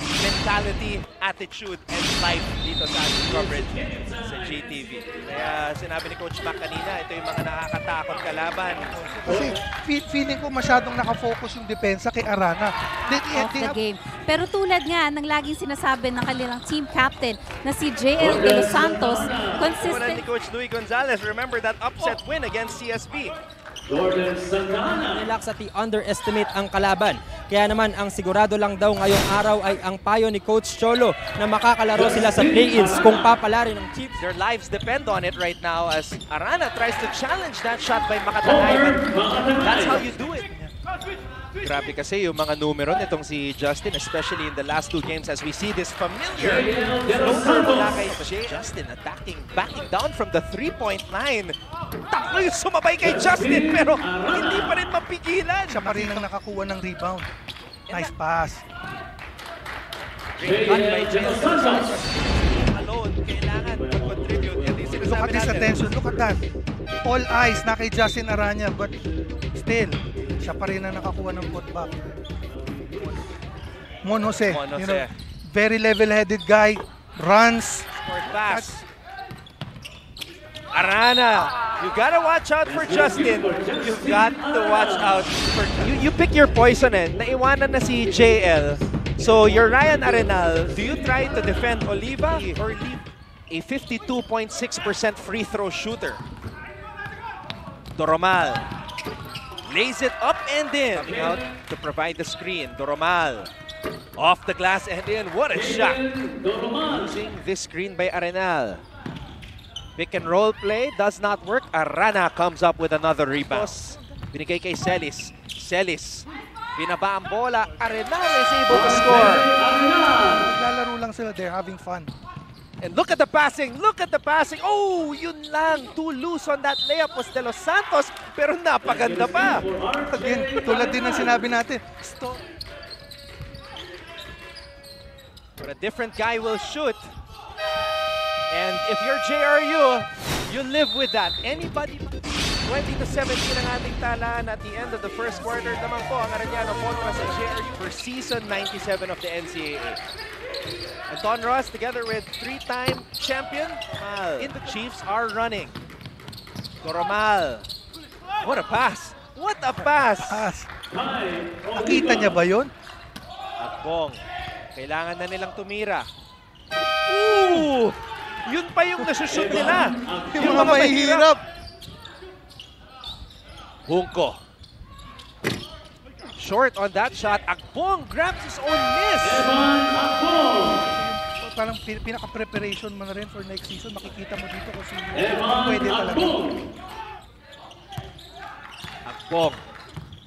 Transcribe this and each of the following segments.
mentality, attitude, and life dito sa ating coverage sa GTV. Kaya sinabi ni Coach Mac kanina, ito yung mga nakakatakot kalaban. Kasi fe- feeling ko masyadong nakafocus yung depensa kay Arana. They, they, of they the have- game. Pero tulad nga ng laging sinasabi ng kanilang team captain na si JL De Los Santos, Tulad ni consistent Coach Louis Gonzalez, remember that upset win against CSB. Jordan Santana. Relax at i-underestimate ang kalaban. Kaya naman ang sigurado lang daw ngayong araw ay ang payo ni Coach Cholo na makakalaro sila sa play-ins kung papalarin ng Chiefs. Their lives depend on it right now as Arana tries to challenge that shot by Makatanay. That's how you do it. Grabe kasi yung mga numero nitong si Justin, especially in the last two games as we see this familiar floater mula kay. Justin attacking, backing down from the three-point line. Takbo yung sumabay kay Justin pero hindi pa rin mapigilan. siya pa rin ang nakakuha ng rebound. Nice pass. Great cut by Jay. Alone, kailangan mag-contribute. Look at this attention. Look at that. All eyes na kay Justin Arana but still, siya pa rin ang nakakuha ng putback. Mon Jose, Mon you Jose. know, very level-headed guy, runs. Short pass. Arana, you gotta watch out for Justin. You've got to watch out for you. You pick your poison eh. Naiwanan na si JL. So you're Ryan Arenal. Do you try to defend Oliva or leave a 52.6% free throw shooter? Doromal lays it up and in. Coming out to provide the screen. Doromal off the glass and in. What a shot! Using this screen by Arenal. Pick and roll play does not work. Arana comes up with another rebound. Binigay kay Celis. Celis. Binaba ang bola. Arenal is able to score. Naglalaro lang sila, they're having fun. And look at the passing. Look at the passing. Oh, yun lang. Too loose on that layup was De Los Santos. Pero napaganda pa. Again, tulad din ng sinabi natin, sto- But a different guy will shoot. And if you're JRU, you live with that. Anybody 20 to 17 ang ating talaan at the end of the first quarter naman po ang Arellano kontra sa JRU for season 97 of the NCAA. Anton Ross together with three-time champion Mal. In the Chiefs are running. Doromal. What a pass! What a pass! pass. Nakita niya ba yun? Akbong. Kailangan na nilang tumira. Ooh! Yun pa yung nasushoot nila. Yung mga mahihirap. Hungko. Short on that shot. Akbong grabs his own miss. Evan Akbong. Parang pin- pinaka-preparation mo na rin for next season. Makikita mo dito kung sino Evan pwede talaga. Akbong. Akbong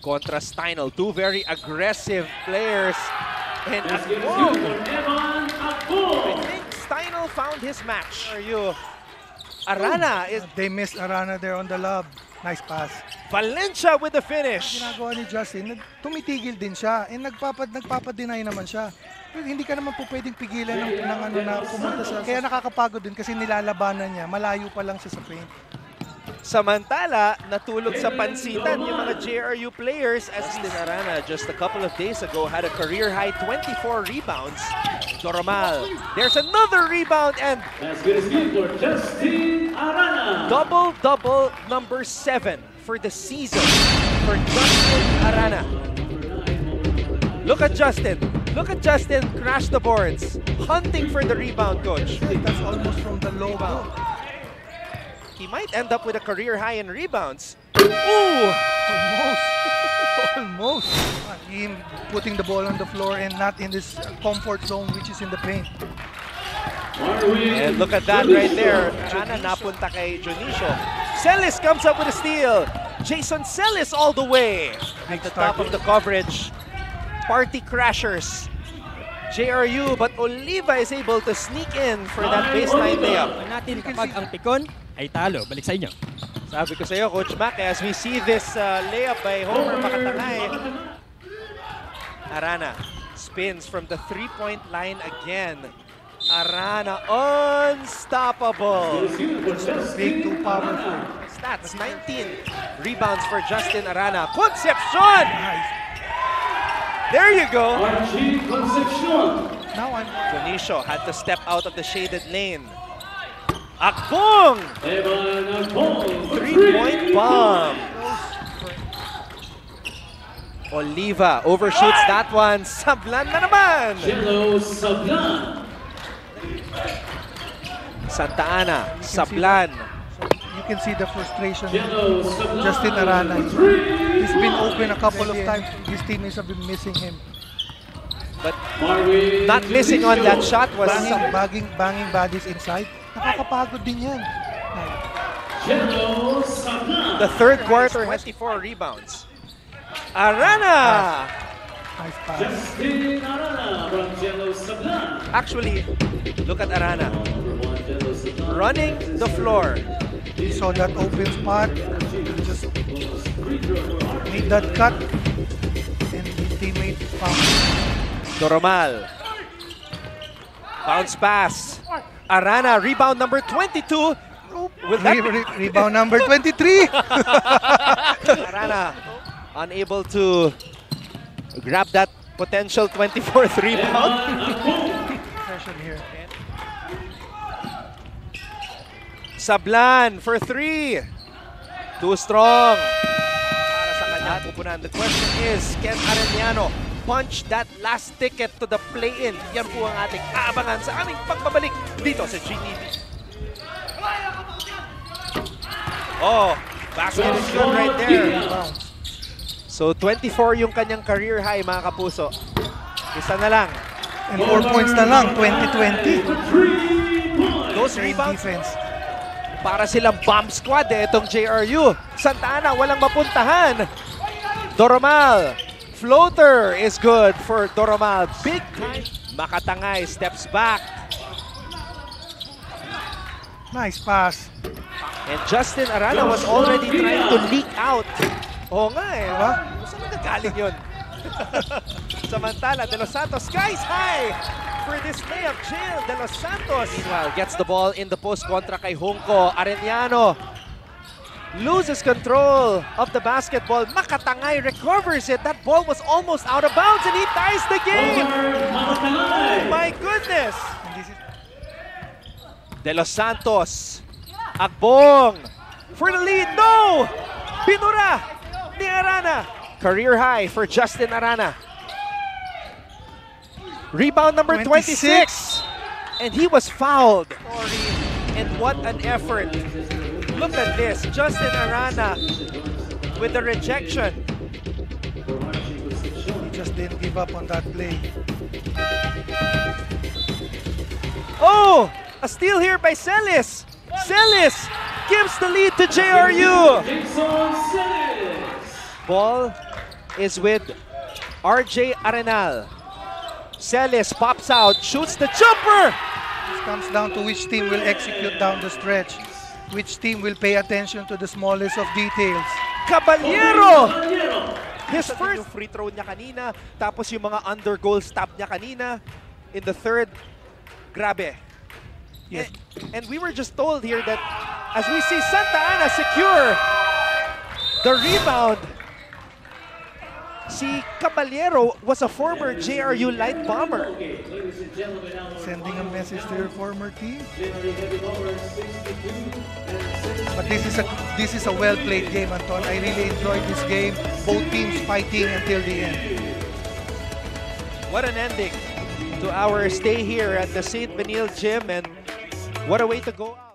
kontra Steinel. Two very aggressive players. And Basket is found his match. Are you? Arana is They missed Arana there on the lob. Nice pass. Valencia with the finish. Ginagawa ni Justin, nag- tumitigil din siya. And nagpapad, nagpapadeny naman siya. Pero hindi ka naman po pwedeng pigilan ng, ng ano na pumunta sa... Kaya nakakapagod din kasi nilalabanan niya. Malayo pa lang siya sa paint. Samantala, natulog sa pansitan yung mga JRU players as Justin Arana just a couple of days ago had a career-high 24 rebounds. Doromal, there's another rebound and Basket is good for Justin Arana. double-double number 7 for the season for Justin Arana. Look at Justin. Look at Justin crash the boards. Hunting for the rebound, coach. That's almost from the logo. He might end up with a career high in rebounds. Ooh! Almost. Almost. Him putting the ball on the floor and not in this comfort zone which is in the paint. And look at that right there. Ana napunta kay Jonicio. Celis comes up with a steal. Jason Celis all the way. At the top of the coverage. Party crashers. JRU, but Oliva is able to sneak in for that baseline layup. Natin kapag ang pikon ay talo. Balik sa inyo. Sabi ko sa iyo, Coach Mac, as we see this uh, layup by Homer Makatangay, Arana spins from the three-point line again. Arana unstoppable. Basket is good for Justin Big, too powerful. Stats 19 rebounds for Justin Arana. Concepcion! There you go. Concepcion. Now I'm Dionisio had to step out of the shaded lane. Akbong! Evan Akbong for Three-point bomb. Oliva overshoots that one. Sablan na naman. Sablan. Santa Ana, Sablan. you can see the frustration. Jello Justin Arana. He's been open a couple of times. His teammates have been missing him. But not missing on that shot was Banging, banging, banging bodies inside. Nakakapagod din yan. The third quarter has 24 rebounds. Arana! Nice pass. Justin Arana from Jello Sablan. Actually, look at Arana. Number one, Jello Sablan. Running the floor. He saw that open spot. Just made that cut. And his teammate found Doromal. Bounce pass. Arana, rebound number 22. Will that re- rebound number 23. Arana unable to grab that potential 24th rebound. Here. Sablan for three. Too strong. Para sa kanya pupunan. The question is, can Arellano punch that last ticket to the play-in? Yan po ang ating aabangan sa aming pagbabalik dito sa GTV. Oh, basket is good right there. So 24 yung kanyang career high mga kapuso. Isa na lang. And 4 points na lang, 2020. Those rebounds defense. para silang bomb squad eh, itong JRU. Santa Ana, walang mapuntahan. Doromal, floater is good for Doromal. Big time. Makatangay, steps back. Nice pass. And Justin Arana was already trying to leak out. Oo nga eh. Diba? Saan nagagaling yun? Samantala, De Los Santos skies high for this layup. Jill De Los Santos. Meanwhile, gets the ball in the post kontra kay Junco. Arellano loses control of the basketball. Makatangay recovers it. That ball was almost out of bounds and he ties the game. Makatangay. My goodness. De Los Santos. Agbong. For the lead. No! Pinura ni Arana. Career high for Justin Arana. Rebound number 26. 26. And he was fouled. And what an effort. Look at this. Justin Arana with the rejection. he just didn't give up on that play. Oh! A steal here by Celis. Celis gives the lead to JRU. Ball is with RJ Arenal. Celis pops out, shoots the jumper. It comes down to which team will execute down the stretch. Which team will pay attention to the smallest of details. Caballero! Caballero. His first yung free throw niya kanina, tapos yung mga under goal stop niya kanina in the third. Grabe. Yes. And, and we were just told here that as we see Santa Ana secure the rebound, si Caballero was a former JRU light bomber. Sending a message to your former team. January heavy number 62 and 6. But this is a this is a well played game, Anton. I really enjoyed this game. Both teams fighting until the end. What an ending to our stay here at the St. Benil Gym and what a way to go out.